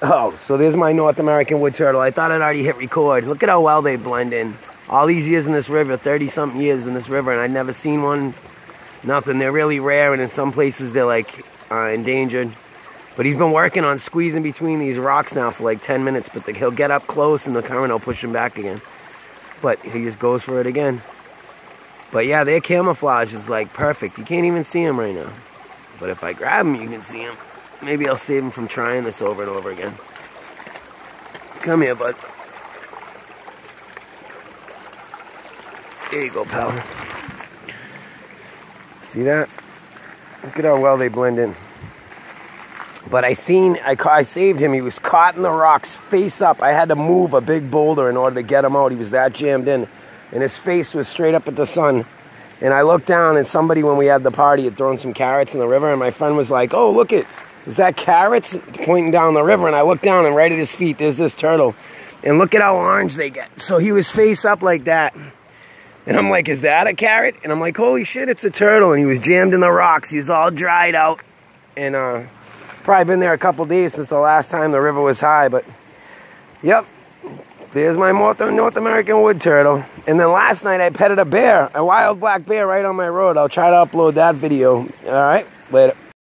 Oh, so there's my North American wood turtle. I thought I'd already hit record. Look at how well they blend in. All these years in this river, 30 something years in this river, and I'd never seen one. Nothing. They're really rare, and in some places they're like uh, endangered. But he's been working on squeezing between these rocks now for like 10 minutes, but the, he'll get up close and the current will push him back again. But he just goes for it again. But yeah, their camouflage is like perfect. You can't even see him right now. But if I grab him, you can see him. Maybe I'll save him from trying this over and over again. Come here, bud. There you go, pal. See that? Look at how well they blend in. But I seen, I, I saved him. He was caught in the rocks, face up. I had to move a big boulder in order to get him out. He was that jammed in. And his face was straight up at the sun. And I looked down, and somebody, when we had the party, had thrown some carrots in the river. And my friend was like, Oh, look it. Is that carrots? Pointing down the river. And I look down, and right at his feet, there's this turtle. And look at how orange they get. So he was face up like that. And I'm like, Is that a carrot? And I'm like, Holy shit, it's a turtle. And he was jammed in the rocks. He was all dried out. And, uh, Probably been there a couple days since the last time the river was high, but yep. There's my North, North American wood turtle. And then last night I petted a bear, a wild black bear right on my road. I'll try to upload that video. All right, later.